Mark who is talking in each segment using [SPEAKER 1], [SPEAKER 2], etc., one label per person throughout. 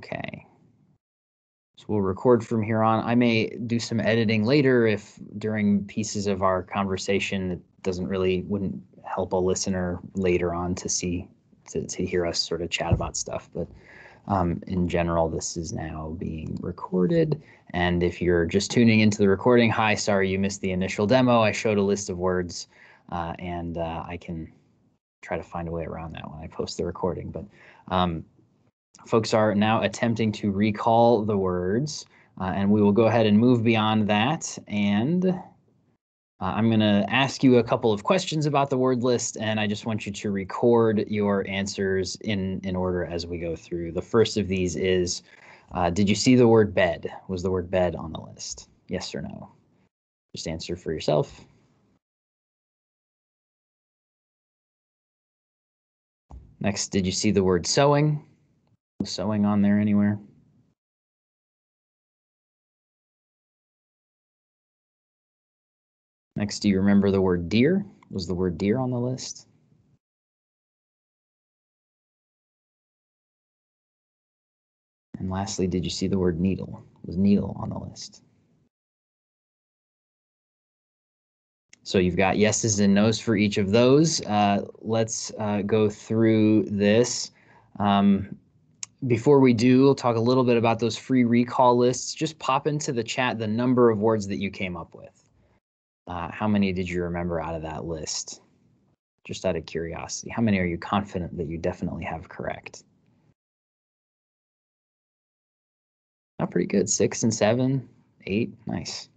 [SPEAKER 1] Okay. So we'll record from here on. I may do some editing later if during pieces of our conversation it doesn't really wouldn't help a listener later on to see to, to hear us sort of chat about stuff. But um, in general, this is now being recorded. And if you're just tuning into the recording, hi, sorry you missed the initial demo. I showed a list of words uh, and uh, I can try to find a way around that when I post the recording. But um, folks are now attempting to recall the words uh, and we will go ahead and move beyond that. And uh, I'm going to ask you a couple of questions about the word list, and I just want you to record your answers in, in order as we go through. The first of these is, uh, did you see the word bed? Was the word bed on the list? Yes or no? Just answer for yourself. Next, did you see the word sewing? Sewing on there anywhere? Next, do you remember the word deer? Was the word deer on the list? And lastly, did you see the word needle? Was needle on the list? So you've got yeses and nos for each of those. Uh, let's uh, go through this. Um, before we do, we'll talk a little bit about those free recall lists. Just pop into the chat the number of words that you came up with. Uh, how many did you remember out of that list? Just out of curiosity, how many are you confident that you definitely have correct? Not pretty good. Six and seven, eight. Nice.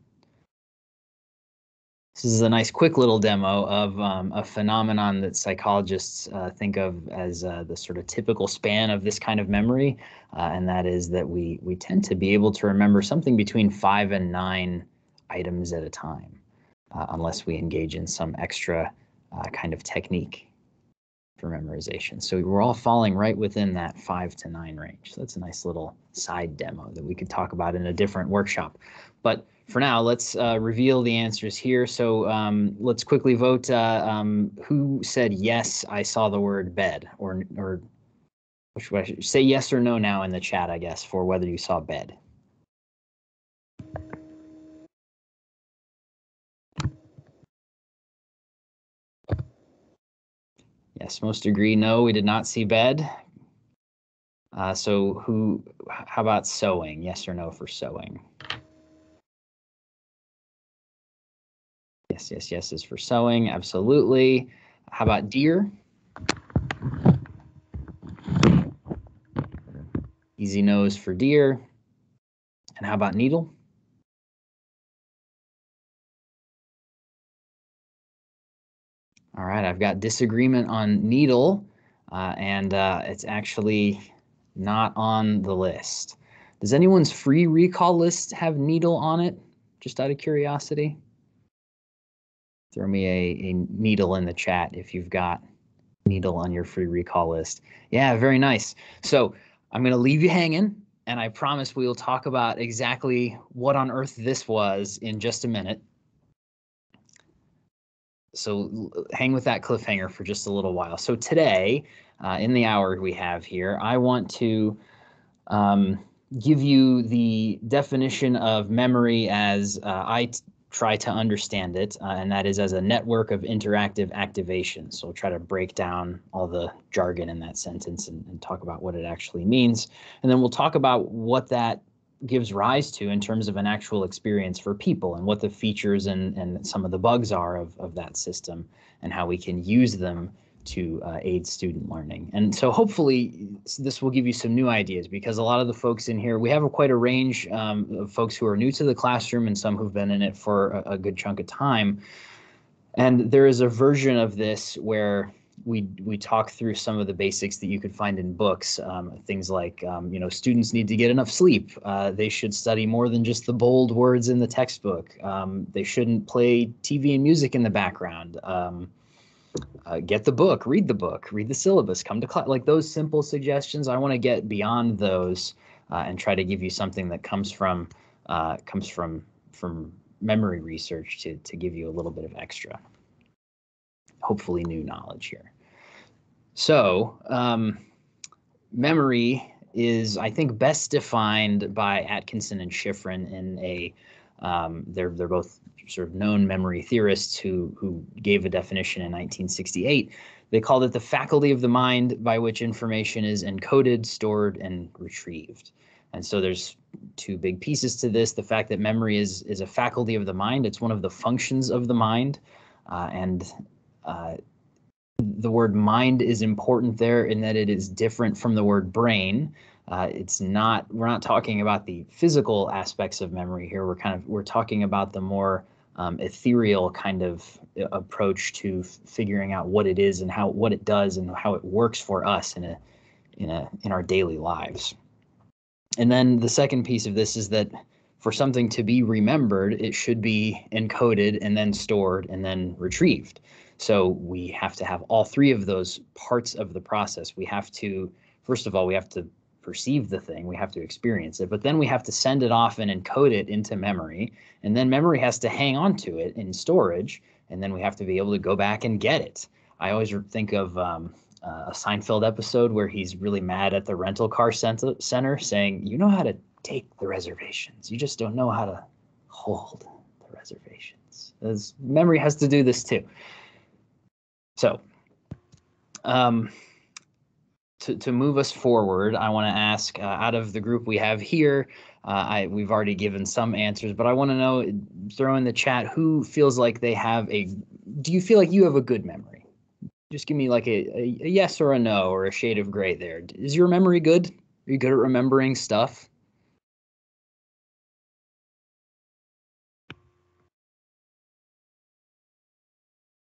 [SPEAKER 1] This is a nice quick little demo of um, a phenomenon that psychologists uh, think of as uh, the sort of typical span of this kind of memory, uh, and that is that we we tend to be able to remember something between five and nine items at a time, uh, unless we engage in some extra uh, kind of technique for memorization. So we're all falling right within that five to nine range. So that's a nice little side demo that we could talk about in a different workshop. But for now, let's uh, reveal the answers here. So um, let's quickly vote. Uh, um, who said yes? I saw the word bed, or or which say yes or no now in the chat, I guess, for whether you saw bed. Yes, most agree. No, we did not see bed. Uh, so who? How about sewing? Yes or no for sewing? Yes, yes, yes is for sewing. Absolutely. How about deer? Easy nose for deer. And how about needle? All right, I've got disagreement on needle, uh, and uh, it's actually not on the list. Does anyone's free recall list have needle on it? Just out of curiosity throw me a, a needle in the chat if you've got needle on your free recall list. Yeah, very nice. So I'm going to leave you hanging, and I promise we will talk about exactly what on earth this was in just a minute. So hang with that cliffhanger for just a little while. So today, uh, in the hour we have here, I want to um, give you the definition of memory as uh, I try to understand it, uh, and that is as a network of interactive activation. So we'll try to break down all the jargon in that sentence and, and, talk about what it actually means. And then we'll talk about what that gives rise to in terms of an actual experience for people and what the features and, and some of the bugs are of, of that system and how we can use them to uh, aid student learning. And so hopefully this will give you some new ideas because a lot of the folks in here, we have a, quite a range um, of folks who are new to the classroom and some who've been in it for a, a good chunk of time. And there is a version of this where we we talk through some of the basics that you could find in books. Um, things like um, you know students need to get enough sleep. Uh, they should study more than just the bold words in the textbook. Um, they shouldn't play TV and music in the background. Uh, get the book, read the book, read the syllabus, come to class. Like those simple suggestions, I want to get beyond those uh, and try to give you something that comes from uh, comes from from memory research to to give you a little bit of extra, hopefully new knowledge here. So um, memory is, I think, best defined by Atkinson and Shiffrin in a um, they're they're both sort of known memory theorists who who gave a definition in 1968. They called it the faculty of the mind by which information is encoded, stored, and retrieved. And so there's two big pieces to this: the fact that memory is is a faculty of the mind. It's one of the functions of the mind, uh, and uh, the word mind is important there in that it is different from the word brain. Uh, it's not we're not talking about the physical aspects of memory here. We're kind of we're talking about the more um, ethereal kind of uh, approach to f- figuring out what it is and how what it does and how it works for us in a in a in our daily lives. And then the second piece of this is that for something to be remembered, it should be encoded and then stored and then retrieved. So we have to have all three of those parts of the process. We have to, first of all, we have to perceive the thing, we have to experience it, but then we have to send it off and encode it into memory. And then memory has to hang on to it in storage. And then we have to be able to go back and get it. I always think of um, uh, a Seinfeld episode where he's really mad at the rental car center, center saying, You know how to take the reservations, you just don't know how to hold the reservations. As memory has to do this too. So, um, to, to move us forward, I want to ask uh, out of the group we have here, uh, I we've already given some answers, but I want to know, throw in the chat, who feels like they have a, do you feel like you have a good memory? Just give me like a, a, a yes or a no or a shade of gray there. Is your memory good? Are you good at remembering stuff?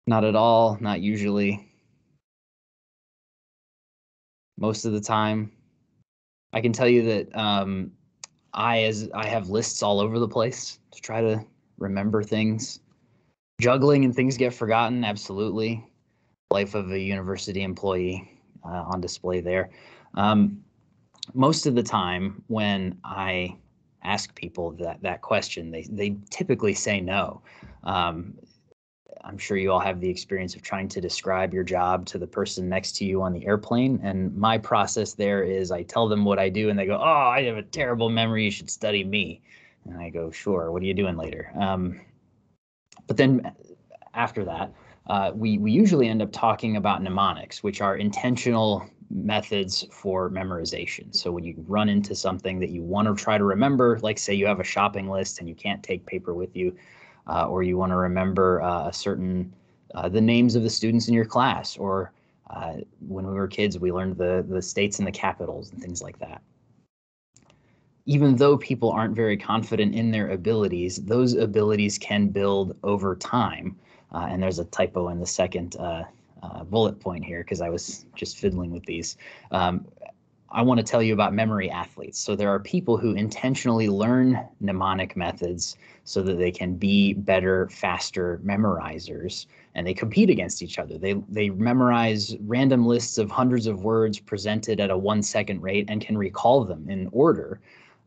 [SPEAKER 1] Not at all, not usually. Most of the time. I can tell you that um, I as I have lists all over the place to try to remember things. Juggling and things get forgotten, absolutely. Life of a university employee uh, on display there. Um, most of the time when I ask people that that question, they they typically say no. Um, I'm sure you all have the experience of trying to describe your job to the person next to you on the airplane. And my process there is I tell them what I do, and they go, "Oh, I have a terrible memory. You should study me." And I go, "Sure. What are you doing later?" Um, but then after that, uh, we we usually end up talking about mnemonics, which are intentional methods for memorization. So when you run into something that you want to try to remember, like say you have a shopping list and you can't take paper with you, uh, or you want to remember uh, a certain uh, the names of the students in your class, or uh, when we were kids, we learned the the states and the capitals and things like that. Even though people aren't very confident in their abilities, those abilities can build over time. Uh, and there's a typo in the second bullet point here because I was just fiddling with these. Um, I want to tell you about memory athletes. So there are people who intentionally learn mnemonic methods so that they can be better, faster memorizers, and they compete against each other. They they memorize random lists of hundreds of words presented at a one second rate and can recall them in order.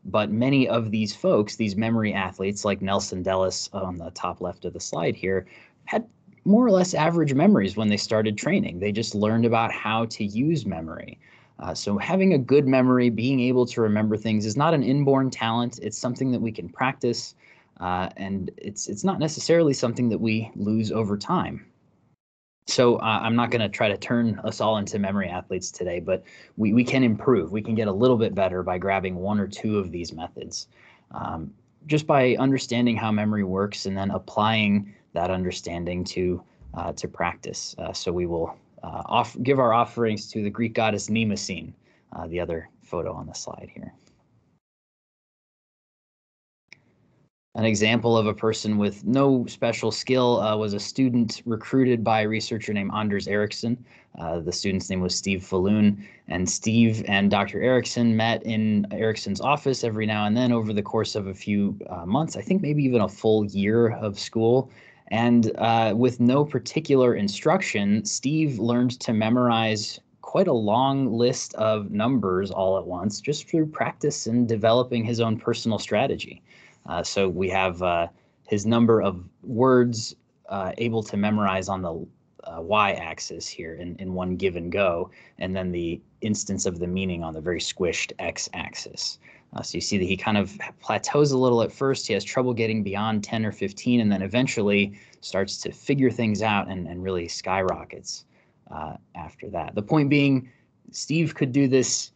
[SPEAKER 1] But many of these folks, these memory athletes like Nelson Dellis on the top left of the slide here, had more or less average memories when they started training. They just learned about how to use memory. Uh, so having a good memory, being able to remember things is not an inborn talent. It's something that we can practice, uh, and it's it's not necessarily something that we lose over time. So uh, I'm not going to try to turn us all into memory athletes today, but we, we can improve. We can get a little bit better by grabbing one or two of these methods. Um, just by understanding how memory works and then applying that understanding to uh, to practice. Uh, so we will uh, off, give our offerings to the Greek goddess Mnemosyne, uh, the other photo on the slide here. An example of a person with no special skill uh, was a student recruited by a researcher named Anders Ericsson. Uh, the student's name was Steve Faloon, and Steve and Dr. Ericsson met in Ericsson's office every now and then over the course of a few uh, months, I think maybe even a full year of school. And uh, with no particular instruction, Steve learned to memorize quite a long list of numbers all at once just through practice and developing his own personal strategy. Uh, so we have uh, his number of words uh, able to memorize on the uh, y-axis here in, in one give and go, and then the instance of the meaning on the very squished x-axis. Uh, so you see that he kind of plateaus a little at first. He has trouble getting beyond 10 or 15, and then eventually starts to figure things out and, and really skyrockets uh, after that. The point being, Steve could do this.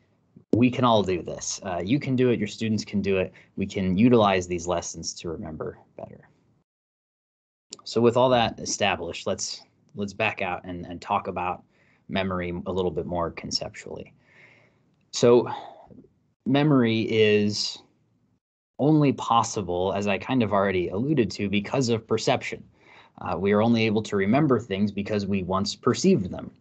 [SPEAKER 1] We can all do this. Uh, you can do it. Your students can do it. We can utilize these lessons to remember better. So with all that established, let's let's back out and, and talk about memory a little bit more conceptually. So memory is only possible, as I kind of already alluded to, because of perception. Uh, we are only able to remember things because we once perceived them.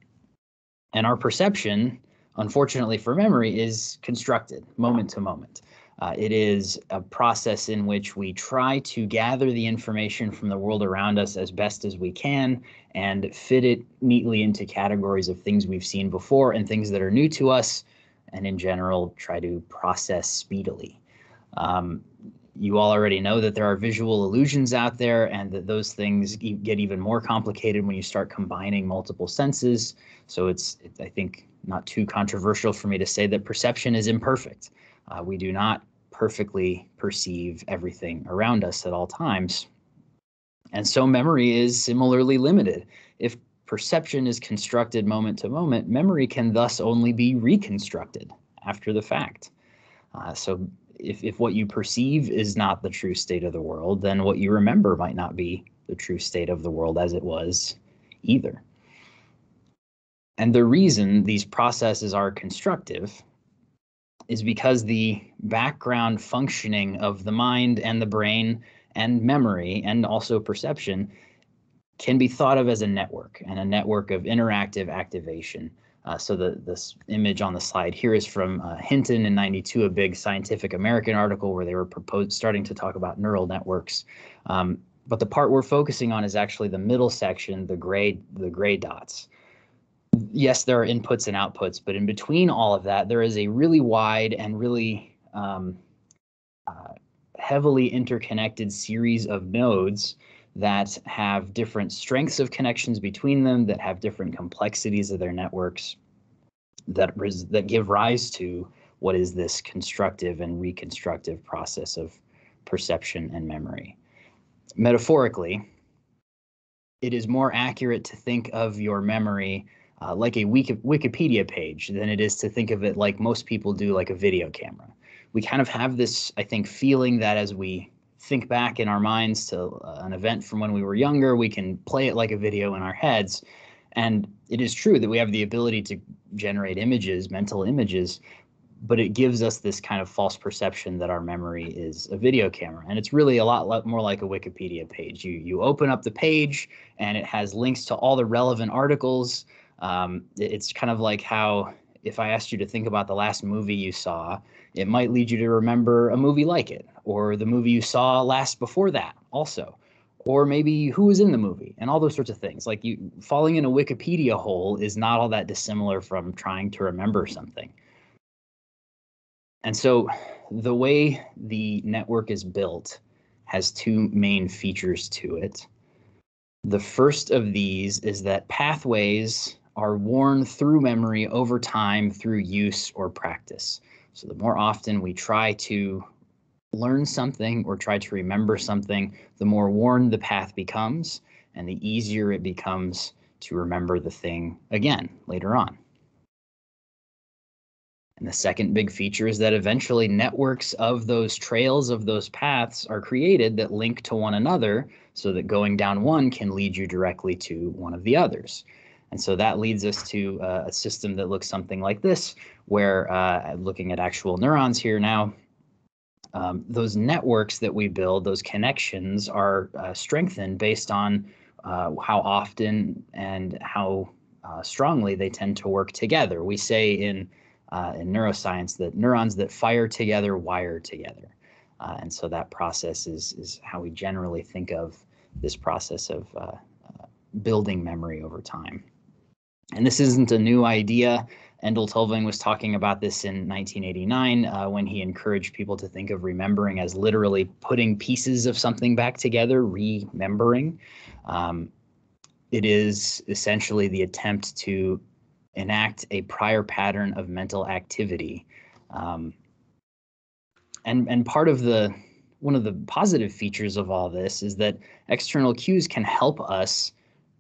[SPEAKER 1] And our perception, unfortunately for memory, is constructed moment to moment. Uh, it is a process in which we try to gather the information from the world around us as best as we can and fit it neatly into categories of things we've seen before and things that are new to us and in general try to process speedily. Um, you all already know that there are visual illusions out there and that those things get even more complicated when you start combining multiple senses. So it's, it, I think, not too controversial for me to say that perception is imperfect. Uh, we do not perfectly perceive everything around us at all times. And so memory is similarly limited. If perception is constructed moment to moment, memory can thus only be reconstructed after the fact. Uh, so if, if what you perceive is not the true state of the world, then what you remember might not be the true state of the world as it was either. And the reason these processes are constructive is because the background functioning of the mind and the brain and memory and also perception can be thought of as a network and a network of interactive activation. Uh, so the this image on the slide here is from uh, Hinton in 92, a big Scientific American article where they were proposed, starting to talk about neural networks. Um, but the part we're focusing on is actually the middle section, the gray, the gray dots. Yes, there are inputs and outputs, but in between all of that, there is a really wide and really um, uh, heavily interconnected series of nodes that have different strengths of connections between them, that have different complexities of their networks, that res- that give rise to what is this constructive and reconstructive process of perception and memory. Metaphorically, it is more accurate to think of your memory uh, like a Wiki- Wikipedia page than it is to think of it like most people do, like a video camera. We kind of have this, I think, feeling that as we think back in our minds to uh, an event from when we were younger. We can play it like a video in our heads. And it is true that we have the ability to generate images, mental images, but it gives us this kind of false perception that our memory is a video camera. And it's really a lot more like a Wikipedia page. You, you open up the page and it has links to all the relevant articles. Um, it's kind of like how if I asked you to think about the last movie you saw, it might lead you to remember a movie like it, or the movie you saw last before that, also, or maybe who was in the movie, and all those sorts of things. Like you falling in a Wikipedia hole is not all that dissimilar from trying to remember something. And so the way the network is built has two main features to it. The first of these is that pathways are worn through memory over time through use or practice. So the more often we try to learn something or try to remember something, the more worn the path becomes and the easier it becomes to remember the thing again later on. And the second big feature is that eventually networks of those trails of those paths are created that link to one another so that going down one can lead you directly to one of the others. And so that leads us to uh, a system that looks something like this, where uh, looking at actual neurons here now, um, those networks that we build, those connections are uh, strengthened based on uh, how often and how uh, strongly they tend to work together. We say in uh, in neuroscience that neurons that fire together wire together. and so that process is, is how we generally think of this process of building memory over time. And this isn't a new idea. Endel Tulving was talking about this in 1989 uh, when he encouraged people to think of remembering as literally putting pieces of something back together, remembering. Um, it is essentially the attempt to enact a prior pattern of mental activity. Um, and, and part of the one of the positive features of all this is that external cues can help us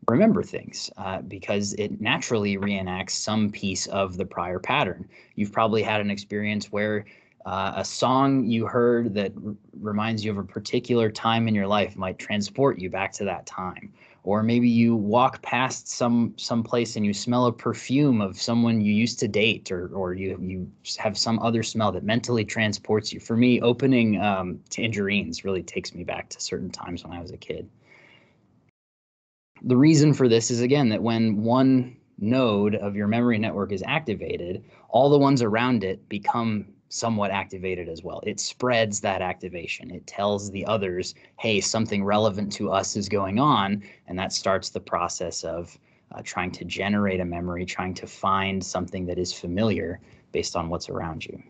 [SPEAKER 1] remember things uh, because it naturally reenacts some piece of the prior pattern. You've probably had an experience where uh, a song you heard that r- reminds you of a particular time in your life might transport you back to that time. Or maybe you walk past some some place and you smell a perfume of someone you used to date or or you you have some other smell that mentally transports you. For me opening um, tangerines really takes me back to certain times when i was a kid the reason for this is again that when one node of your memory network is activated all the ones around it become somewhat activated as well. It spreads that activation. It tells the others, hey, something relevant to us is going on. And that starts the process of uh, trying to generate a memory, trying to find something that is familiar based on what's around you.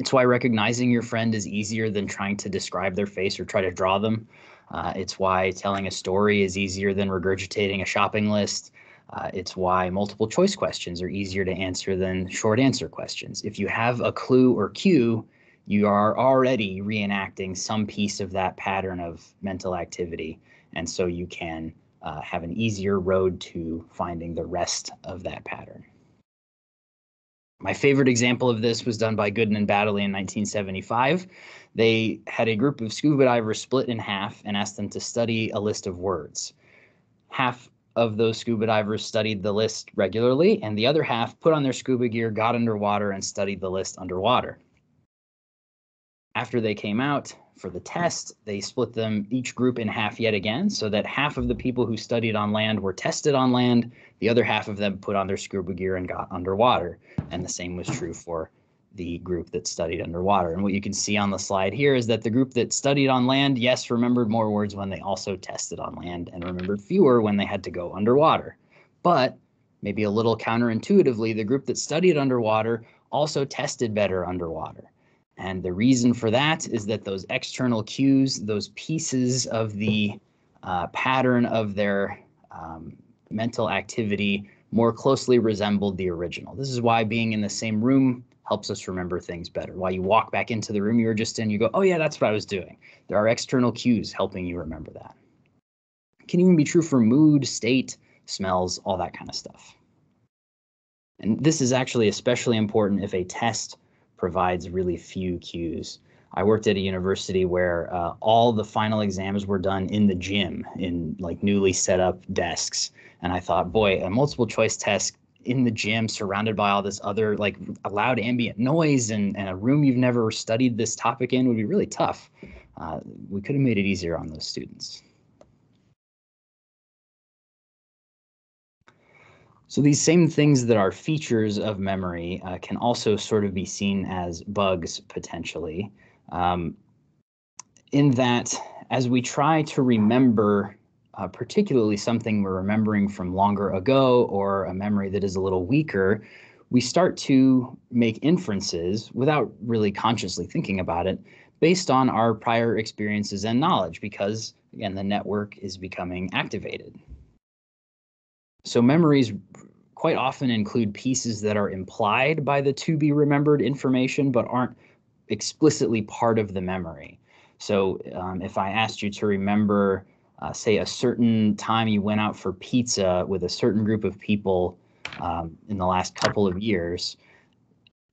[SPEAKER 1] It's why recognizing your friend is easier than trying to describe their face or try to draw them. Uh, it's why telling a story is easier than regurgitating a shopping list. Uh, it's why multiple choice questions are easier to answer than short answer questions. If you have a clue or cue, you are already reenacting some piece of that pattern of mental activity. And so you can uh, have an easier road to finding the rest of that pattern. My favorite example of this was done by Godden and Baddeley in 1975. They had a group of scuba divers split in half and asked them to study a list of words. Half of those scuba divers studied the list regularly, and the other half put on their scuba gear, got underwater, and studied the list underwater. After they came out for the test, they split them each group in half yet again, so that half of the people who studied on land were tested on land, the other half of them put on their scuba gear and got underwater. And the same was true for the group that studied underwater. And what you can see on the slide here is that the group that studied on land, yes, remembered more words when they also tested on land and remembered fewer when they had to go underwater. But maybe a little counterintuitively, the group that studied underwater also tested better underwater. And the reason for that is that those external cues, those pieces of the uh, pattern of their um, mental activity more closely resembled the original. This is why being in the same room helps us remember things better. While you walk back into the room you were just in, you go, oh, yeah, that's what I was doing. There are external cues helping you remember that. It can even be true for mood, state, smells, all that kind of stuff. And this is actually especially important if a test provides really few cues. I worked at a university where uh, all the final exams were done in the gym in like newly set up desks. And I thought, boy, a multiple choice test in the gym surrounded by all this other like loud ambient noise and, and a room you've never studied this topic in would be really tough. Uh, we could have made it easier on those students. So these same things that are features of memory uh, can also sort of be seen as bugs potentially. Um, in that, as we try to remember uh, particularly something we're remembering from longer ago or a memory that is a little weaker, we start to make inferences without really consciously thinking about it based on our prior experiences and knowledge because, again, the network is becoming activated. So memories quite often include pieces that are implied by the to be remembered information but aren't explicitly part of the memory. So um, if I asked you to remember uh, say a certain time you went out for pizza with a certain group of people um, in the last couple of years,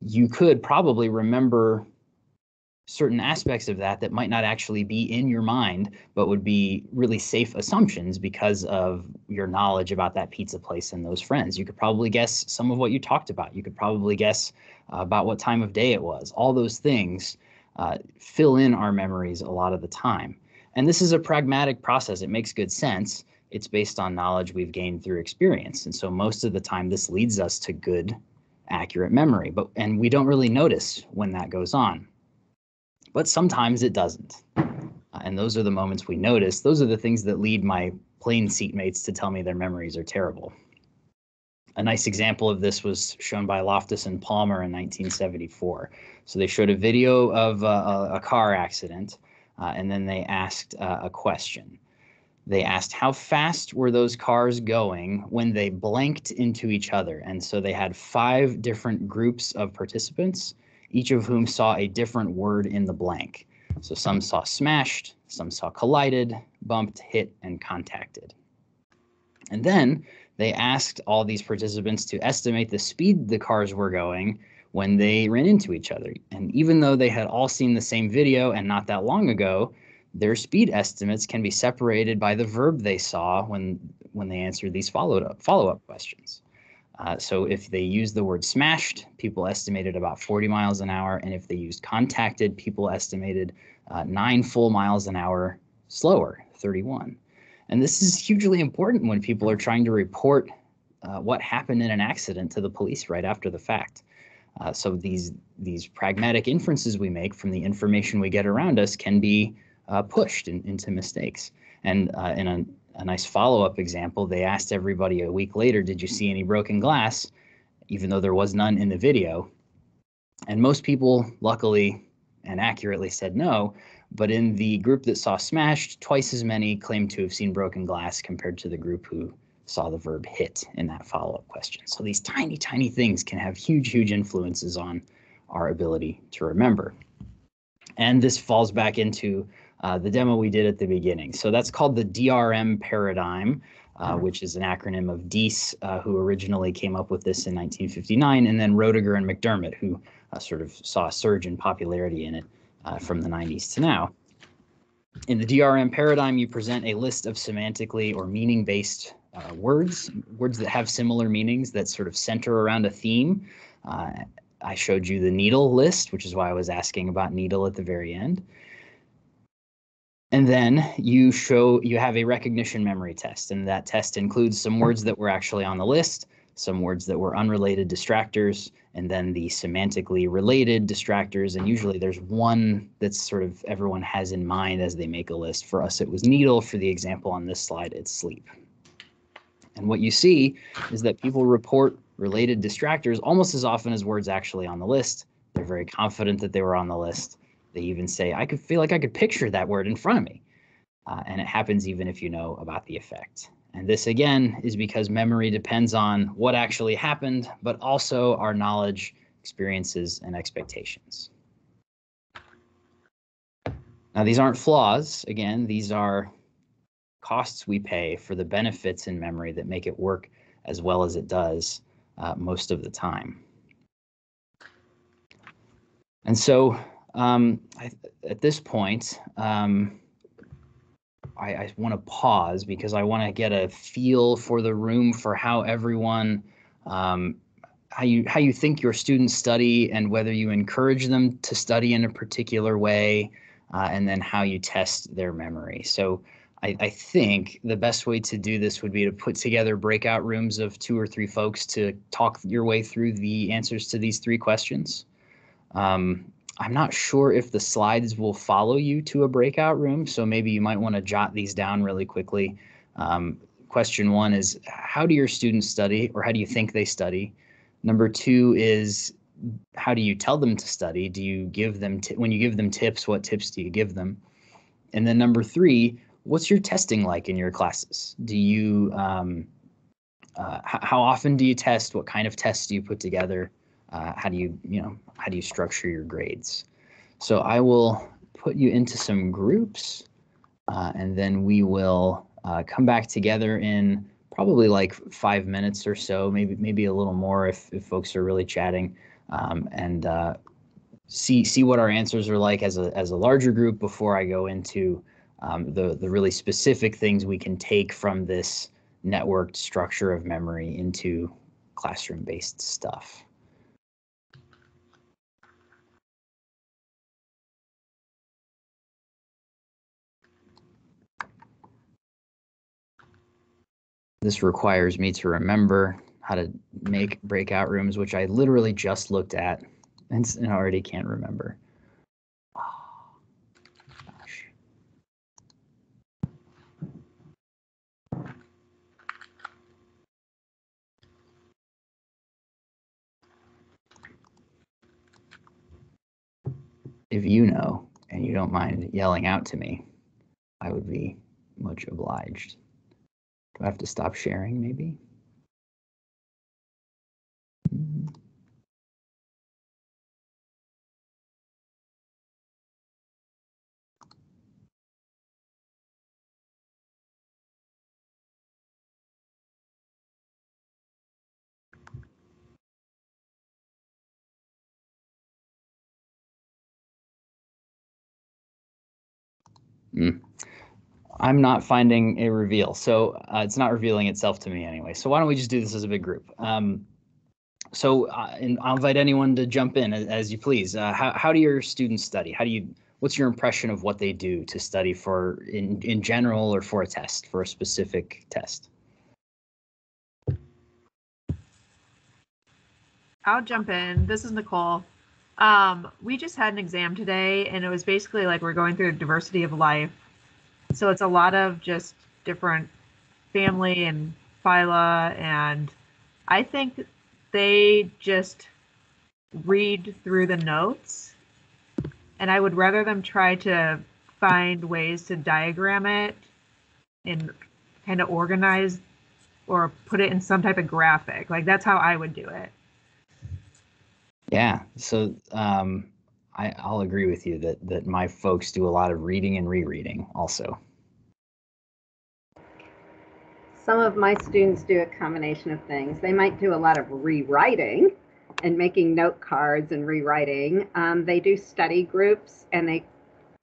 [SPEAKER 1] you could probably remember certain aspects of that that might not actually be in your mind, but would be really safe assumptions because of your knowledge about that pizza place and those friends. You could probably guess some of what you talked about. You could probably guess uh, about what time of day it was. All those things uh, fill in our memories a lot of the time. And this is a pragmatic process. It makes good sense. It's based on knowledge we've gained through experience. And so most of the time, this leads us to good, accurate memory. But and we don't really notice when that goes on. But sometimes it doesn't. Uh, and those are the moments we notice. Those are the things that lead my plane seatmates to tell me their memories are terrible. A nice example of this was shown by Loftus and Palmer in 1974. So they showed a video of uh, a, car accident uh, and then they asked uh, a question. they asked how fast were those cars going when they blanked into each other. And so they had five different groups of participants, each of whom saw a different word in the blank. So some saw smashed, some saw collided, bumped, hit, and contacted. And then they asked all these participants to estimate the speed the cars were going when they ran into each other. And even though they had all seen the same video and not that long ago, their speed estimates can be separated by the verb they saw when when they answered these followed up follow-up questions. Uh, so if they used the word smashed, people estimated about 40 miles an hour, and if they used contacted, people estimated uh, nine full miles an hour slower, 31. And this is hugely important when people are trying to report uh, what happened in an accident to the police right after the fact. Uh, so these these pragmatic inferences we make from the information we get around us can be uh, pushed in, into mistakes. And in a, a nice follow-up example, they asked everybody a week later, "Did you see any broken glass?" Even though there was none in the video, and most people, luckily and accurately, said no. But in the group that saw smashed, twice as many claimed to have seen broken glass compared to the group who saw the verb hit in that follow-up question. So these tiny, tiny things can have huge, huge influences on our ability to remember. And this falls back into uh, the demo we did at the beginning. So that's called the DRM paradigm, uh, which is an acronym of Deese, uh, who originally came up with this in 1959, and then Roediger and McDermott, who uh, sort of saw a surge in popularity in it uh, from the 90s to now. In the DRM paradigm, you present a list of semantically or meaning-based uh, words, words that have similar meanings that sort of center around a theme. I showed you the needle list, which is why I was asking about needle at the very end. And then you show you have a recognition memory test, and that test includes some words that were actually on the list, some words that were unrelated distractors, and then the semantically related distractors. And usually there's one that's sort of everyone has in mind as they make a list. For us, it was needle. For the example on this slide, it's sleep. And what you see is that people report related distractors almost as often as words actually on the list. They're very confident that they were on the list. They even say, I could feel like I could picture that word in front of me. Uh, and it happens even if you know about the effect. And this again is because memory depends on what actually happened, but also our knowledge, experiences, and expectations. Now, these aren't flaws. Again, these are costs we pay for the benefits in memory that make it work as well as it does uh, most of the time. And so um, I, at this point, um, I, I want to pause because I want to get a feel for the room for how everyone, um, how you how you think your students study and whether you encourage them to study in a particular way, uh, and then how you test their memory. So. I, I, think the best way to do this would be to put together breakout rooms of two or three folks to talk your way through the answers to these three questions. Um, I'm not sure if the slides will follow you to a breakout room, so maybe you might want to jot these down really quickly. Um, question one is how do your students study or how do you think they study? Number two is how do you tell them to study? Do you give them, when you give them tips, what tips do you give them? And then number three, what's your testing like in your classes? Do you, um, uh, how often do you test? What kind of tests do you put together? Uh, how do you you know how do you structure your grades? So i will put you into some groups uh, and then we will uh, come back together in probably like five minutes or so maybe maybe a little more if, if folks are really chatting um, and uh, see see what our answers are like as a as a larger group before i go into um, the the really specific things we can take from this networked structure of memory into classroom based stuff This requires me to remember how to make breakout rooms, which I literally just looked at and, and already can't remember. If you know and you don't mind yelling out to me, I would be Much obliged. I have to stop sharing maybe? Mm. I'm not finding a reveal, so uh, it's not revealing itself to me anyway. So why don't we just do this as a big group? Um, so, uh, and I'll invite anyone to jump in as, as you please. Uh, how how do your students study? How do you? What's your impression of what they do to study for in in general or for a test for a specific test?
[SPEAKER 2] I'll jump in. This is Nicole. Um, we just had an exam today, and it was basically like we're going through diversity of life. So it's a lot of just different family and phyla, and I think they just read through the notes. And I would rather them try to find ways to diagram it and kind of organize or put it in some type of graphic. Like that's how I would do it.
[SPEAKER 1] Yeah, so um, I, I'll agree with you that that my folks do a lot of reading and rereading also.
[SPEAKER 3] Some of my students do a combination of things. They might do a lot of rewriting and making note cards and rewriting. Um, they do study groups and they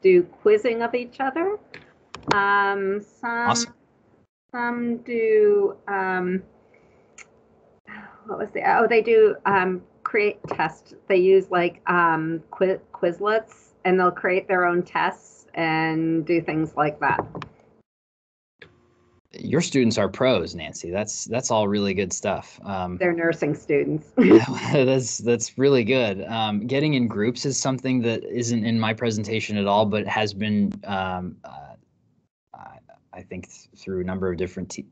[SPEAKER 3] do quizzing of each other. Um, some
[SPEAKER 1] Awesome.
[SPEAKER 3] some do um, what was the oh they do um, create tests. They use like um, quiz, Quizlets and they'll create their own tests and do things like that.
[SPEAKER 1] Your students are pros, Nancy. That's that's all really good stuff. Um,
[SPEAKER 3] They're nursing students.
[SPEAKER 1] that's that's really good. Um, getting in groups is something that isn't in my presentation at all, but has been, um, uh, I, I think, th- through a number of different te-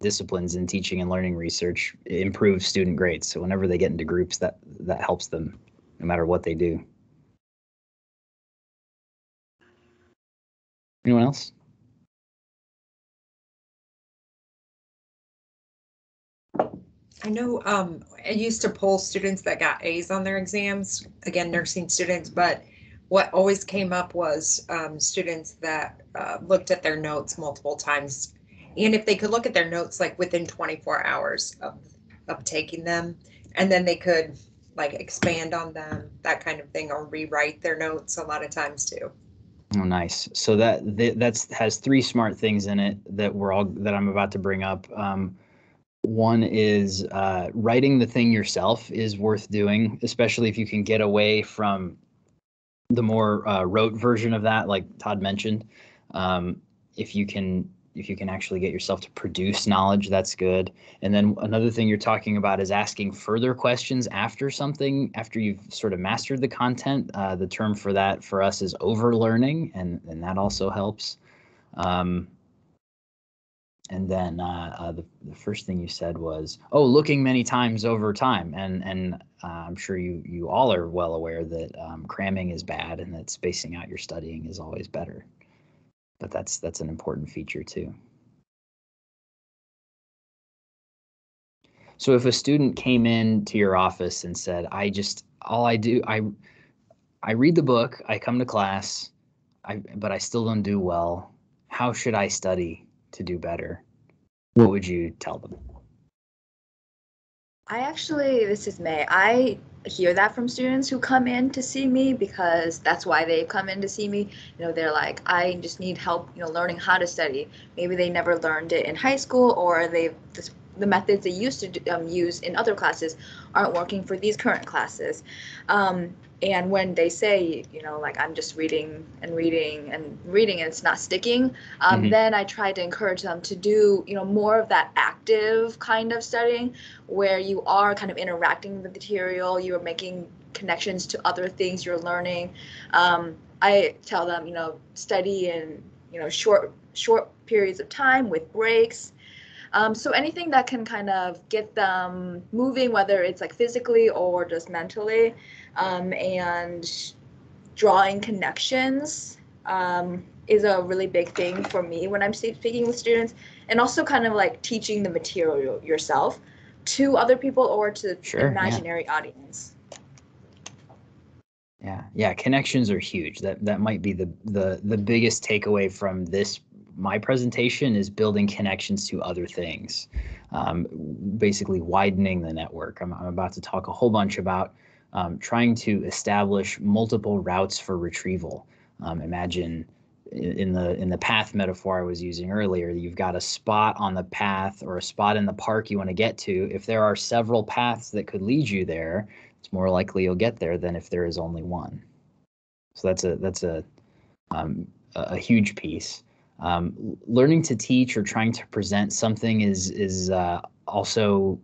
[SPEAKER 1] disciplines in teaching and learning research, improve student grades. So whenever they get into groups, that that helps them, no matter what they do. Anyone else?
[SPEAKER 4] I know um, I used to poll students that got A's on their exams, again, nursing students, but what always came up was um, students that uh, looked at their notes multiple times. And if they could look at their notes like within 24 hours of, of taking them, and then they could like expand on them, that kind of thing, or rewrite their notes a lot of times too.
[SPEAKER 1] Oh, nice. So that th- that's has three smart things in it that we're all that I'm about to bring up. Um, one is uh, writing the thing yourself is worth doing, especially if you can get away from the more uh, rote version of that, like Todd mentioned. Um, if you can, if you can actually get yourself to produce knowledge, that's good. And then another thing you're talking about is asking further questions after something, after you've sort of mastered the content. Uh, the term for that for us is overlearning, and and that also helps. Um, and then uh, uh, the, the first thing you said was, "Oh, looking many times over time," and and uh, I'm sure you you all are well aware that um, cramming is bad and that spacing out your studying is always better. But that's that's an important feature too. So if a student came in to your office and said, "I just all I do I I read the book, I come to class, I but I still don't do well. How should I study to do better?" What would you tell them?
[SPEAKER 5] I actually, this is May. I hear that from students who come in to see me because that's why they come in to see me. You know, they're like, I just need help, you know, learning how to study. Maybe they never learned it in high school or they've this, the methods they used to um, use in other classes aren't working for these current classes. Um, and when they say, you know, like I'm just reading and reading and reading and it's not sticking, um,
[SPEAKER 1] Mhm.
[SPEAKER 5] then I try to encourage them to do, you know, more of that active kind of studying where you are kind of interacting with the material, you're making connections to other things you're learning. Um, I tell them, you know, study in, you know, short short periods of time with breaks. Um, so anything that can kind of get them moving, whether it's like physically or just mentally, um, and drawing connections. Um, is a really big thing for me when I'm speaking with students, and also kind of like teaching the material yourself to other people or to
[SPEAKER 1] Sure,
[SPEAKER 5] the
[SPEAKER 1] yeah.
[SPEAKER 5] imaginary audience.
[SPEAKER 1] Yeah, yeah, connections are huge. That that might be the the the biggest takeaway from this my presentation is building connections to other things, um, basically widening the network. I'm, I'm about to talk a whole bunch about um, trying to establish multiple routes for retrieval. Um, imagine in the in the path metaphor I was using earlier, you've got a spot on the path or a spot in the park you want to get to. If there are several paths that could lead you there, it's more likely you'll get there than if there is only one. So that's a that's a um, a, huge piece. Um, learning to teach or trying to present something is is uh, also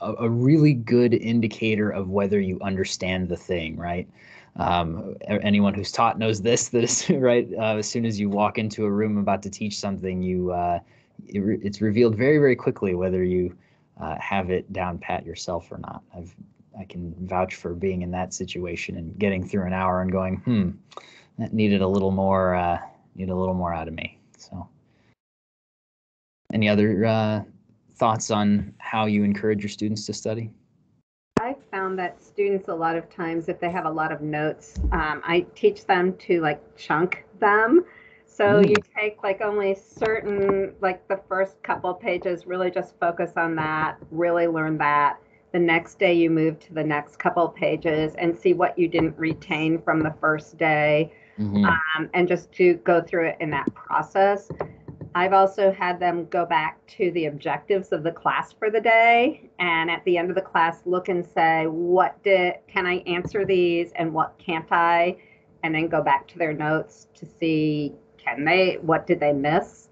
[SPEAKER 1] a, a really good indicator of whether you understand the thing, right? Um, anyone who's taught knows this. That is right. Uh, as soon as you walk into a room about to teach something, you uh, it re- it's revealed very very quickly whether you uh, have it down pat yourself or not. I've I can vouch for being in that situation and getting through an hour and going, hmm, that needed a little more, uh, needed a little more out of me. So, any other uh, thoughts on how you encourage your students to study?
[SPEAKER 3] I found that students a lot of times, if they have a lot of notes, um, I teach them to like chunk them. So
[SPEAKER 1] Mm.
[SPEAKER 3] you take like only certain, like the first couple pages, really just focus on that, really learn that. The next day you move to the next couple pages and see what you didn't retain from the first day
[SPEAKER 1] Mhm.
[SPEAKER 3] um, and just to go through it in that process. I've also had them go back to the objectives of the class for the day, and at the end of the class, look and say, "What did? Can I answer these, and what can't I?" And then go back to their notes to see, can they? What did they miss?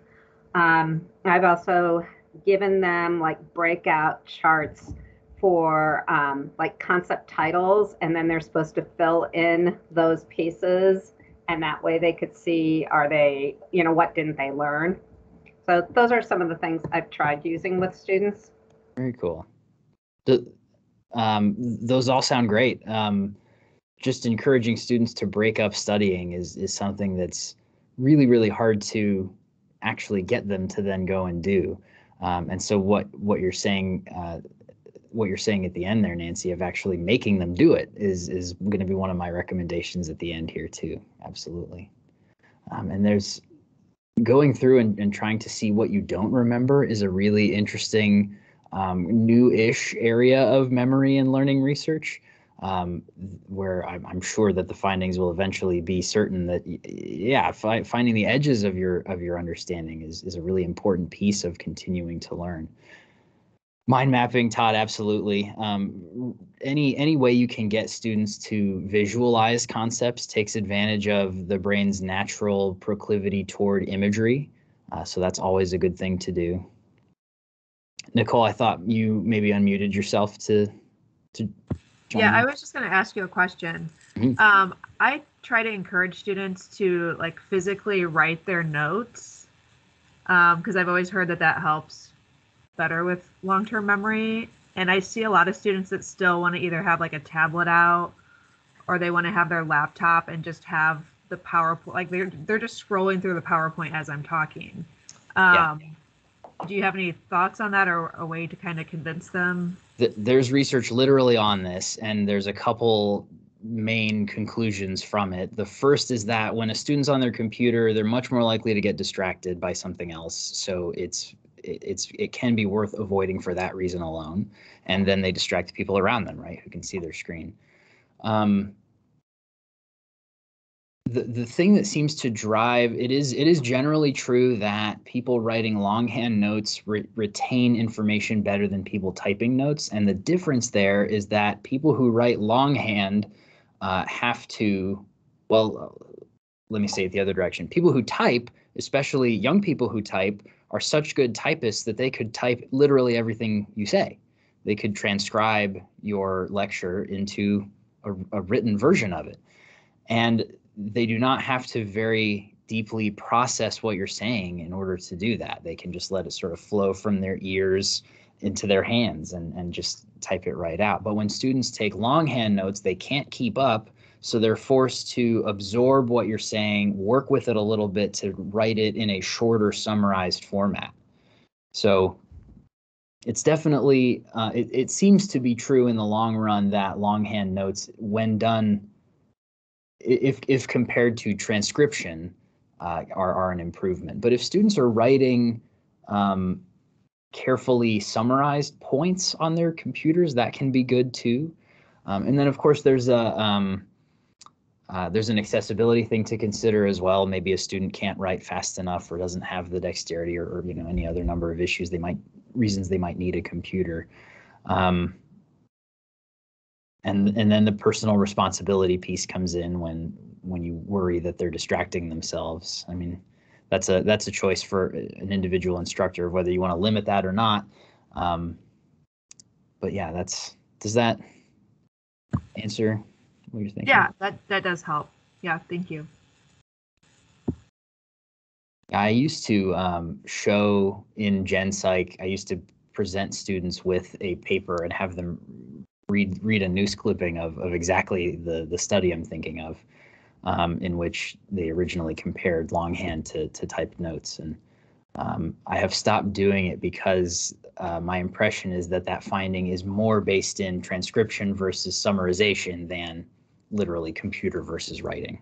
[SPEAKER 3] Um, I've also given them like breakout charts for um, like concept titles, and then they're supposed to fill in those pieces and that way they could see are they you know what didn't they learn so those are some of the things i've tried using with students
[SPEAKER 1] Very cool. The, um, those all sound great. Um, just encouraging students to break up studying is is something that's really really hard to actually get them to then go and do. Um, and so what what you're saying uh, what you're saying at the end there, Nancy, of actually making them do it is is going to be one of my recommendations at the end here too. Absolutely. Um, and there's going through and, and trying to see what you don't remember is a really interesting um, new-ish area of memory and learning research um, where I'm, I'm sure that the findings will eventually be certain that yeah fi- finding the edges of your of your understanding is, is a really important piece of continuing to learn mind mapping todd absolutely um, any any way you can get students to visualize concepts takes advantage of the brain's natural proclivity toward imagery uh, so that's always a good thing to do nicole i thought you maybe unmuted yourself to to join
[SPEAKER 2] Yeah,
[SPEAKER 1] in.
[SPEAKER 2] I was just going to ask you a question.
[SPEAKER 1] Mhm.
[SPEAKER 2] Um, I try to encourage students to like physically write their notes because I've always heard that that helps better with long-term memory. And I see a lot of students that still want to either have like a tablet out or they want to have their laptop and just have the PowerPoint. Like they're they're just scrolling through the PowerPoint as I'm talking.
[SPEAKER 1] Yeah.
[SPEAKER 2] Um, Do you have any thoughts on that or a way to kind of convince them?
[SPEAKER 1] There's research literally on this, and there's a couple main conclusions from it. The first is that when a student's on their computer, they're much more likely to get distracted by something else. So it's it, it's it can be worth avoiding for that reason alone, and then they distract people around them, right, who can see their screen. Um, the the thing that seems to drive it is it is generally true that people writing longhand notes re- retain information better than people typing notes. And the difference there is that people who write longhand uh, have to well let me say it the other direction. People who type especially young people who type are such good typists that they could type literally everything you say they could transcribe your lecture into a, a written version of it and they do not have to very deeply process what you're saying in order to do that. They can just let it sort of flow from their ears into their hands and, and just type it right out. But when students take longhand notes, they can't keep up. So they're forced to absorb what you're saying, work with it a little bit to write it in a shorter, summarized format. So it's definitely, uh, it, it seems to be true in the long run that longhand notes, when done, if, if compared to transcription, uh, are, are an improvement. But if students are writing um, carefully summarized points on their computers, that can be good too. Um, and then of course there's a um, uh, there's an accessibility thing to consider as well. Maybe a student can't write fast enough or doesn't have the dexterity or, or you know any other number of issues they might reasons they might need a computer. Um, and and then the personal responsibility piece comes in when when you worry that they're distracting themselves. I mean, that's a that's a choice for an individual instructor whether you want to limit that or not. Um, but yeah, that's does that answer what you're thinking?
[SPEAKER 2] Yeah, that that does help. Yeah, thank you.
[SPEAKER 1] I used to um, show in Gen Psych. I used to present students with a paper and have them read read a news clipping of of exactly the the study I'm thinking of um, in which they originally compared longhand to, to typed notes. And um, I have stopped doing it because uh, my impression is that that finding is more based in transcription versus summarization than literally computer versus writing.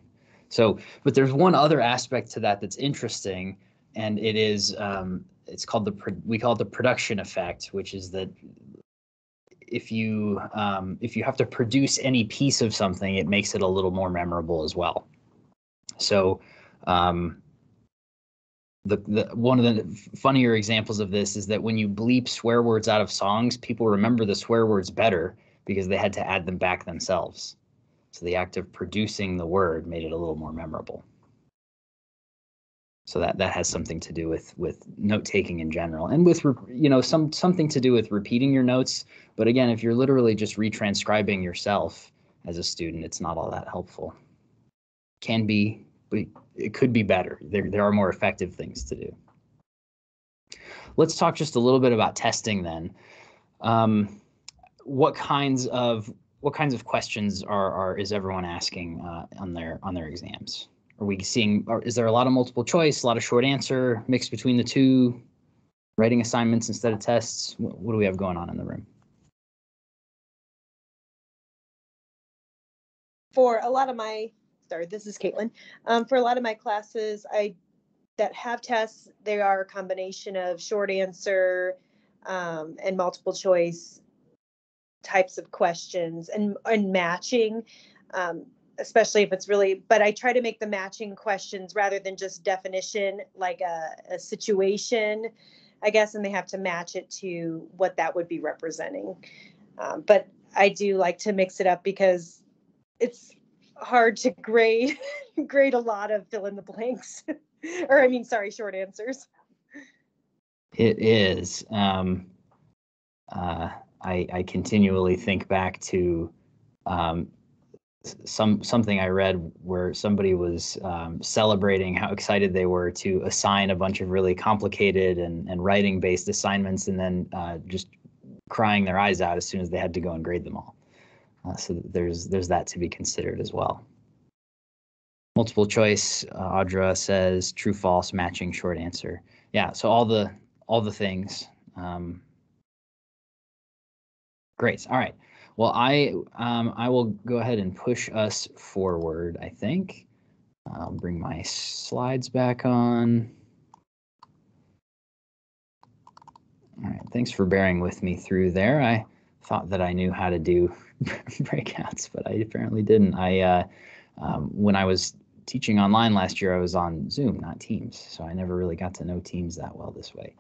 [SPEAKER 1] So, but there's one other aspect to that that's interesting, and it is um, it's called the we call it the production effect, which is that if you um, if you have to produce any piece of something, it makes it a little more memorable as well. So, um, the, the one of the funnier examples of this is that when you bleep swear words out of songs, people remember the swear words better because they had to add them back themselves. So the act of producing the word made it a little more memorable. So that that has something to do with with note taking in general, and with you know some something to do with repeating your notes. But again, if you're literally just retranscribing yourself as a student, it's not all that helpful. Can be, but it could be better. There there are more effective things to do. Let's talk just a little bit about testing then. Um, what kinds of what kinds of questions are, are is everyone asking uh, on their on their exams? Are we seeing, or is there a lot of multiple choice, a lot of short answer mixed between the two, writing assignments instead of tests? What, what do we have going on in the room?
[SPEAKER 6] For a lot of my, sorry, this is Caitlin. Um, for a lot of my classes, I that have tests, they are a combination of short answer um, and multiple choice types of questions and and matching. Um, especially if it's really but i try to make the matching questions rather than just definition like a, a, situation i guess and they have to match it to what that would be representing um, but i do like to mix it up because it's hard to grade grade a lot of fill in the blanks or i mean sorry short answers
[SPEAKER 1] it is um, uh, I, I continually think back to um, some something I read where somebody was um, celebrating how excited they were to assign a bunch of really complicated and, and writing based assignments and then uh, just crying their eyes out as soon as they had to go and grade them all. Uh, so there's there's that to be considered as well. Multiple choice, uh, Audra says true, false, matching, short answer. Yeah, so all the all the things. Um, great. All right. Well, I um, I will go ahead and push us forward. I think I'll bring my slides back on. All right, thanks for bearing with me through there. I thought that I knew how to do breakouts, but I apparently didn't. I uh, um, when I was teaching online last year, I was on Zoom, not Teams, so I never really got to know Teams that well this way.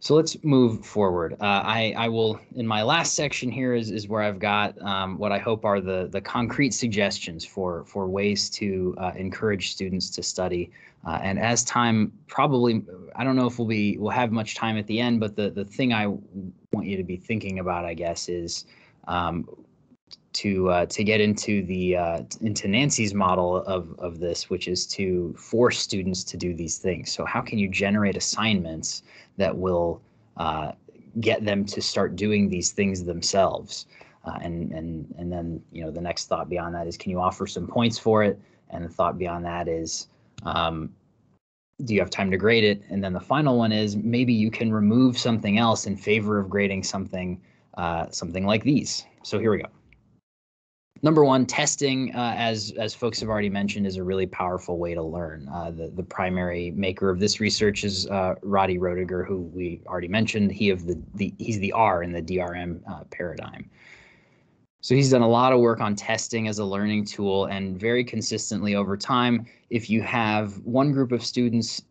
[SPEAKER 1] So let's move forward. Uh, I, I will, in my last section here is, is where I've got um, what I hope are the, the concrete suggestions for, for ways to uh, encourage students to study. Uh, and as time probably, I don't know if we'll be, we'll have much time at the end, but the, the thing I want you to be thinking about, I guess, is um, to uh, to get into the uh, into Nancy's model of of this, which is to force students to do these things. So how can you generate assignments that will uh, get them to start doing these things themselves? Uh, and and and then you know the next thought beyond that is can you offer some points for it? And the thought beyond that is um, do you have time to grade it? And then the final one is maybe you can remove something else in favor of grading something uh, something like these. So here we go. Number one, testing, uh, as as folks have already mentioned, is a really powerful way to learn. Uh, the the primary maker of this research is uh, Roddy Roediger, who we already mentioned. He of the the he's the R in the DRM uh, paradigm. So he's done a lot of work on testing as a learning tool, and very consistently over time, if you have one group of students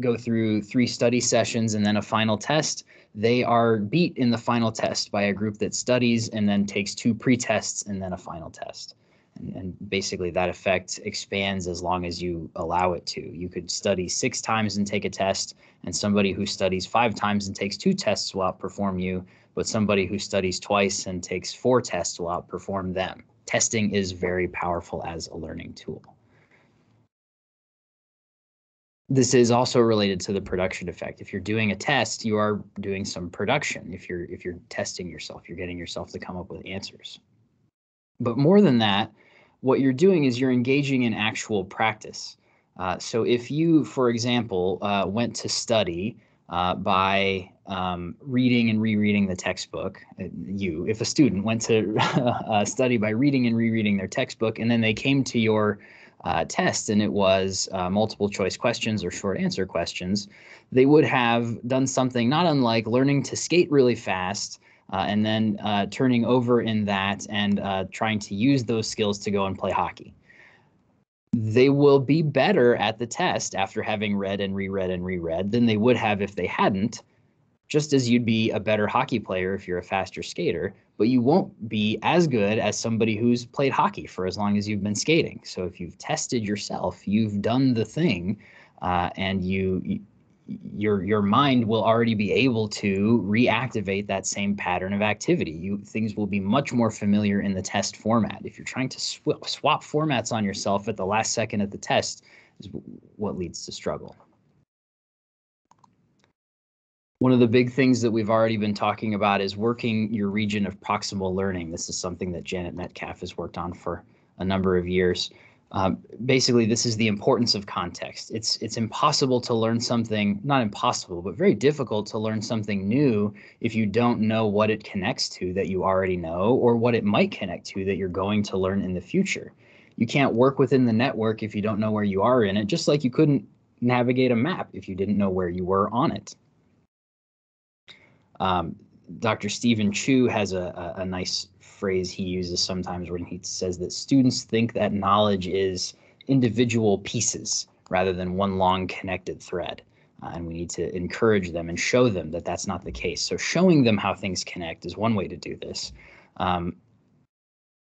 [SPEAKER 1] go through three study sessions and then a final test, they are beat in the final test by a group that studies and then takes two pre-tests and then a final test. And, and, basically that effect expands as long as you allow it to. You could study six times and take a test, and somebody who studies five times and takes two tests will outperform you, but somebody who studies twice and takes four tests will outperform them. Testing is very powerful as a learning tool this is also related to the production effect. If you're doing a test, you are doing some production. If you're if you're testing yourself, you're getting yourself to come up with answers. But more than that, what you're doing is you're engaging in actual practice. Uh, so if you, for example, uh, went to study uh, by um, reading and rereading the textbook, uh, you, if a student went to uh, study by reading and rereading their textbook, and then they came to your uh, test and it was uh, multiple choice questions or short answer questions, they would have done something not unlike learning to skate really fast uh, and then uh, turning over in that and uh, trying to use those skills to go and play hockey. They will be better at the test after having read and reread and reread than they would have if they hadn't just as you'd be a better hockey player if you're a faster skater, but you won't be as good as somebody who's played hockey for as long as you've been skating. So if you've tested yourself, you've done the thing, uh, and you, you your your mind will already be able to reactivate that same pattern of activity. You things will be much more familiar in the test format. If you're trying to sw- swap formats on yourself at the last second of the test, is what leads to struggle. One of the big things that we've already been talking about is working your region of proximal learning. This is something that Janet Metcalfe has worked on for a number of years. Um, basically, this is the importance of context. It's it's impossible to learn something, not impossible, but very difficult to learn something new if you don't know what it connects to that you already know or what it might connect to that you're going to learn in the future. You can't work within the network if you don't know where you are in it, just like you couldn't navigate a map if you didn't know where you were on it. Um, Dr. Stephen Chew has a, a, a, nice phrase he uses sometimes when he says that students think that knowledge is individual pieces rather than one long connected thread. Uh, and we need to encourage them and show them that that's not the case. So showing them how things connect is one way to do this. Um,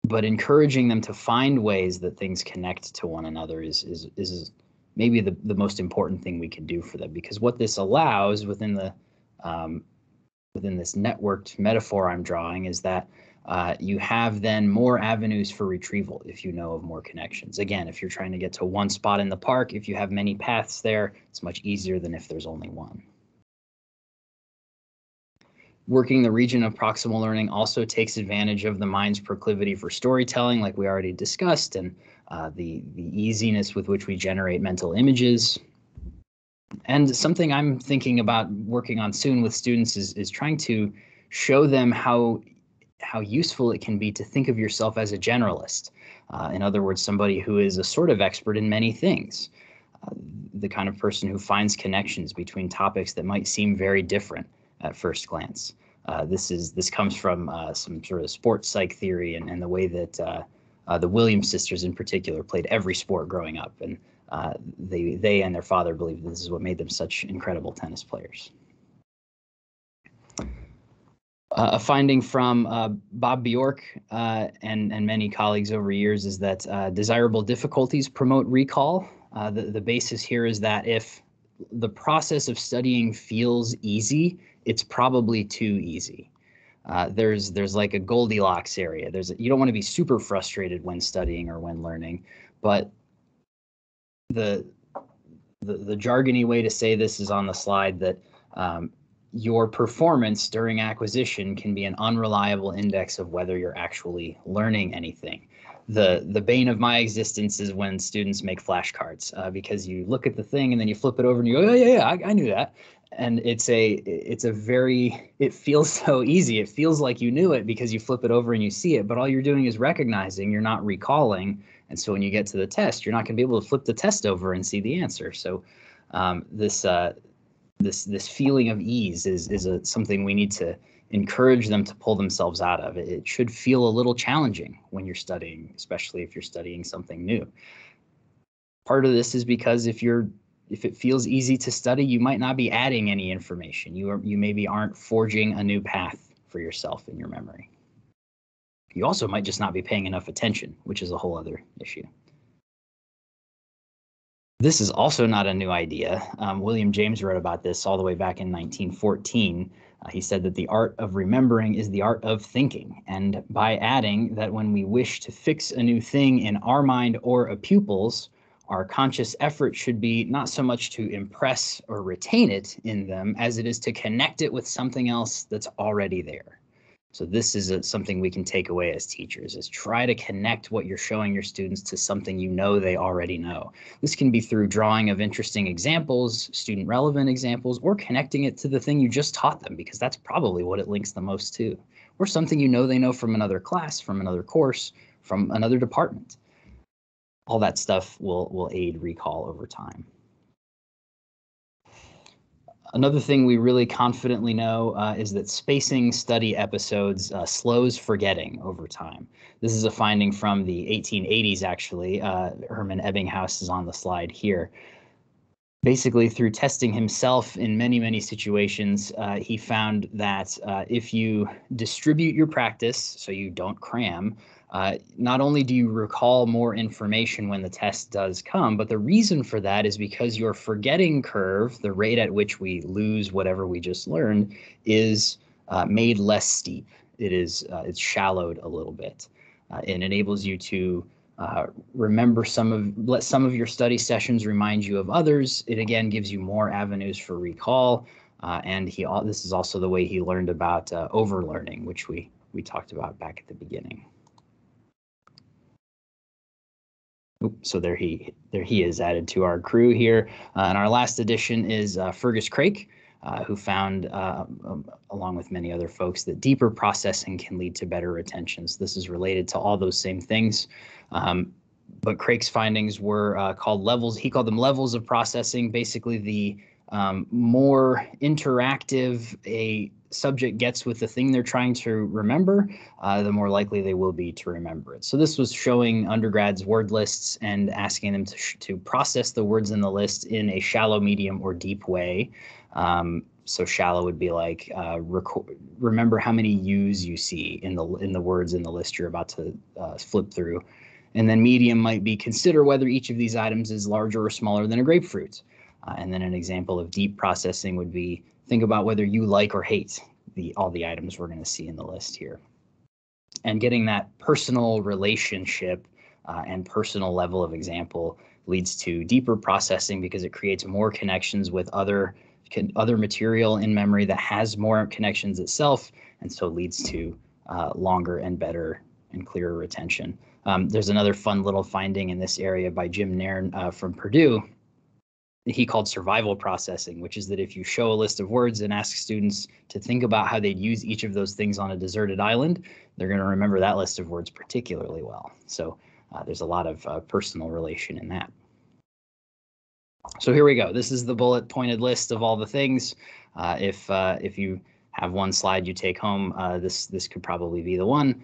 [SPEAKER 1] but encouraging them to find ways that things connect to one another is is is maybe the, the most important thing we can do for them because what this allows within the um, within this networked metaphor I'm drawing is that uh, you have then more avenues for retrieval if you know of more connections. Again, if you're trying to get to one spot in the park, if you have many paths there, it's much easier than if there's only one. Working the region of proximal learning also takes advantage of the mind's proclivity for storytelling, like we already discussed, and uh, the, the easiness with which we generate mental images, and something I'm thinking about working on soon with students is is trying to show them how how useful it can be to think of yourself as a generalist. Uh, in other words, somebody who is a sort of expert in many things. Uh, the kind of person who finds connections between topics that might seem very different at first glance. Uh, this is this comes from uh, some sort of sports psych theory and, and the way that uh, uh, the Williams sisters in particular played every sport growing up. And uh, they they and their father believe this is what made them such incredible tennis players. Uh, a finding from uh, Bob Bjork uh, and and many colleagues over years is that uh, desirable difficulties promote recall. The the basis here is that if the process of studying feels easy, it's probably too easy. Uh, there's there's like a Goldilocks area. There's you don't want to be super frustrated when studying or when learning, but the, the jargony way to say this is on the slide that um, your performance during acquisition can be an unreliable index of whether you're actually learning anything. The, the bane of my existence is when students make flashcards uh, because you look at the thing and then you flip it over and you go, oh, yeah, yeah, I, I knew that. And it's a it's a very it feels so easy. It feels like you knew it because you flip it over and you see it, but all you're doing is recognizing. You're not recalling. And so when you get to the test, you're not going to be able to flip the test over and see the answer. So um, this uh, this this feeling of ease is is a, something we need to encourage them to pull themselves out of. It, it should feel a little challenging when you're studying, especially if you're studying something new. Part of this is because if you're if it feels easy to study, you might not be adding any information. You are you maybe aren't forging a new path for yourself in your memory. You also might just not be paying enough attention, which is a whole other issue. This is also not a new idea. Um, William James wrote about this all the way back in 1914. Uh, he said that the art of remembering is the art of thinking. And by adding that when we wish to fix a new thing in our mind or a pupil's, our conscious effort should be not so much to impress or retain it in them as it is to connect it with something else that's already there. So this is a, something we can take away as teachers is try to connect what you're showing your students to something you know they already know. This can be through drawing of interesting examples, student relevant examples, or connecting it to the thing you just taught them because that's probably what it links the most to. Or something you know they know from another class, from another course, from another department. All that stuff will, will aid recall over time. Another thing we really confidently know uh, is that spacing study episodes uh, slows forgetting over time. This is a finding from the 1880s, actually. Uh, Hermann Ebbinghaus is on the slide here. Basically, through testing himself in many, many situations, uh, he found that uh, if you distribute your practice, so you don't cram, uh, not only do you recall more information when the test does come, but the reason for that is because your forgetting curve, the rate at which we lose whatever we just learned, is uh, made less steep. It is uh, it's shallowed a little bit. Uh, it enables you to uh, remember some of let some of your study sessions remind you of others. It again gives you more avenues for recall. Uh, and he this is also the way he learned about overlearning, which we we talked about back at the beginning. So there he there he is added to our crew here. Uh, and our last addition is uh, Fergus Craik, uh, who found, uh, um, along with many other folks, that deeper processing can lead to better retention. So this is related to all those same things. Um, but Craik's findings were uh, called levels. He called them levels of processing. Basically, the um, more interactive a subject gets with the thing they're trying to remember, uh, the more likely they will be to remember it. So this was showing undergrads word lists and asking them to, to process the words in the list in a shallow, medium, or deep way. Um, so shallow would be like uh, remember how many U's you see in the in the words in the list you're about to uh, flip through. And then medium might be consider whether each of these items is larger or smaller than a grapefruit. Uh, and then an example of deep processing would be think about whether you like or hate the all the items we're going to see in the list here. And getting that personal relationship uh, and personal level of example leads to deeper processing because it creates more connections with other other material in memory that has more connections itself, and so leads to uh, longer and better and clearer retention. Um, there's another fun little finding in this area by Jim Nairne uh, from Purdue he called survival processing, which is that if you show a list of words and ask students to think about how they'd use each of those things on a deserted island, they're going to remember that list of words particularly well. So uh, there's a lot of uh, personal relation in that. So here we go. This is the bullet pointed list of all the things. Uh, if uh, if you have one slide you take home, uh, this this could probably be the one.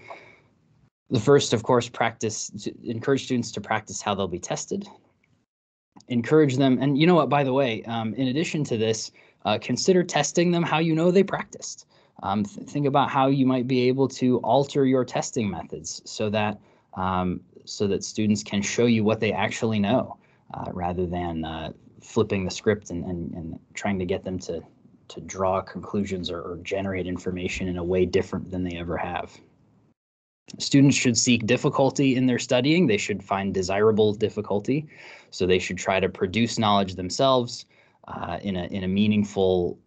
[SPEAKER 1] The first, of course, practice encourage students to practice how they'll be tested encourage them. And you know what, by the way, um, in addition to this, uh, consider testing them how you know they practiced. Um, th think about how you might be able to alter your testing methods so that um, so that students can show you what they actually know uh, rather than uh, flipping the script and, and, and trying to get them to to draw conclusions or, or generate information in a way different than they ever have. Students should seek difficulty in their studying. They should find desirable difficulty. So they should try to produce knowledge themselves uh, in, a, in a meaningful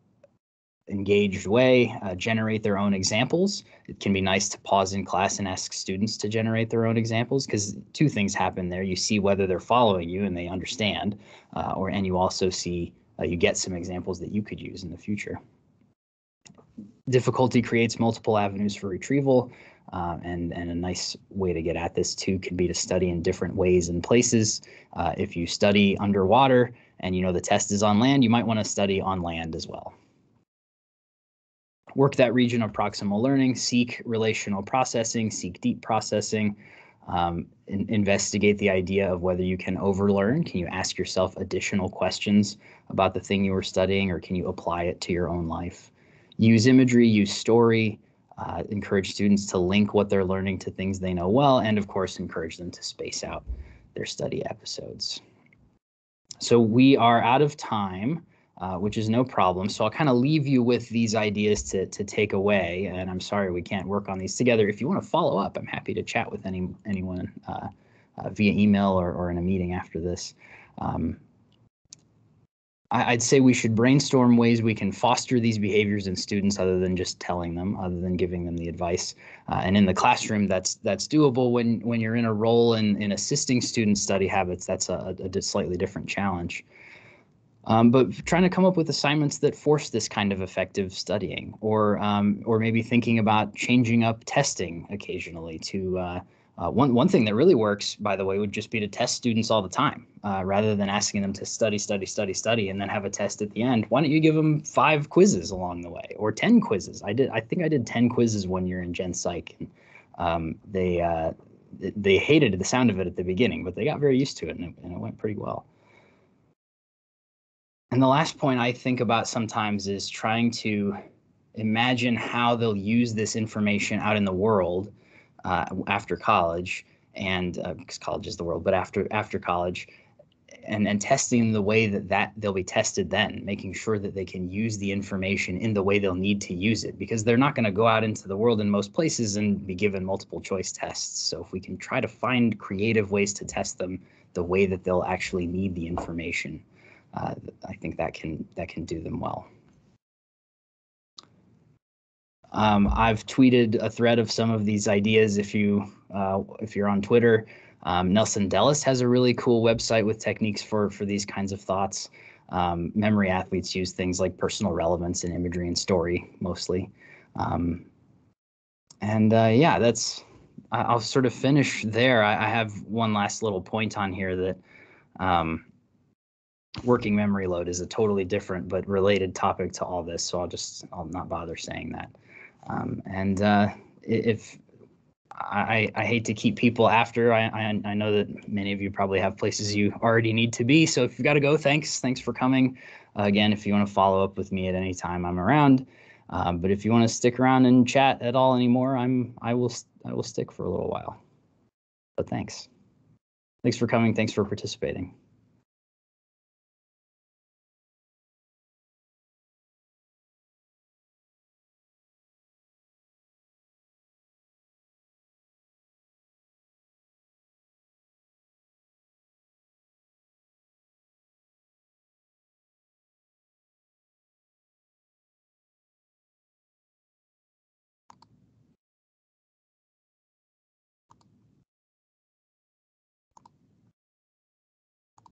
[SPEAKER 1] engaged way uh, generate their own examples. It can be nice to pause in class and ask students to generate their own examples because two things happen there. You see whether they're following you and they understand, uh, or and you also see uh, you get some examples that you could use in the future. Difficulty creates multiple avenues for retrieval. Uh, and, and a nice way to get at this too could be to study in different ways and places. Uh, if you study underwater and you know the test is on land, you might want to study on land as well work that region of proximal learning, seek relational processing, seek deep processing, um, in, investigate the idea of whether you can overlearn. Can you ask yourself additional questions about the thing you were studying, or can you apply it to your own life? Use imagery, use story, uh, encourage students to link what they're learning to things they know well, and of course, encourage them to space out their study episodes. So we are out of time uh, which is no problem. So I'll kind of leave you with these ideas to, to take away. And I'm sorry we can't work on these together. If you want to follow up, I'm happy to chat with any anyone uh, uh, via email or, or in a meeting after this. Um, I, would say we should brainstorm ways we can foster these behaviors in students other than just telling them, other than giving them the advice. Uh, and in the classroom, that's that's doable. When when you're in a role in, in assisting students study habits, that's a, a slightly different challenge. Um, but trying to come up with assignments that force this kind of effective studying, or um, or maybe thinking about changing up testing occasionally. To uh, uh, one one thing that really works, by the way, would just be to test students all the time, uh, rather than asking them to study, study, study, study, and then have a test at the end. Why don't you give them five quizzes along the way, or ten quizzes? I did. I think I did ten quizzes one year in Gen Psych. And, um, they uh, they hated the sound of it at the beginning, but they got very used to it, and it, and it went pretty well. And the last point I think about sometimes is trying to imagine how they'll use this information out in the world uh, after college, and because uh, college is the world, but after after college, and and testing the way that that they'll be tested then, making sure that they can use the information in the way they'll need to use it, because they're not going to go out into the world in most places and be given multiple choice tests. So if we can try to find creative ways to test them the way that they'll actually need the information uh, I think that can that can do them well. Um, I've tweeted a thread of some of these ideas. If you uh, if you're on Twitter, um, Nelson Dellis has a really cool website with techniques for for these kinds of thoughts. Um, memory athletes use things like personal relevance and imagery and story mostly. Um, and uh, yeah, that's I'll sort of finish there. I, I, have one last little point on here that um, working memory load is a totally different but related topic to all this. So I'll just I'll not bother saying that. Um, and uh, if I, I hate to keep people after, I, I, I know that many of you probably have places you already need to be. So if you've got to go, thanks thanks for coming. Uh, again, if you want to follow up with me at any time, I'm around. Um, but if you want to stick around and chat at all anymore, I'm I will I will stick for a little while. But thanks. Thanks for coming. Thanks for participating.